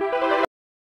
you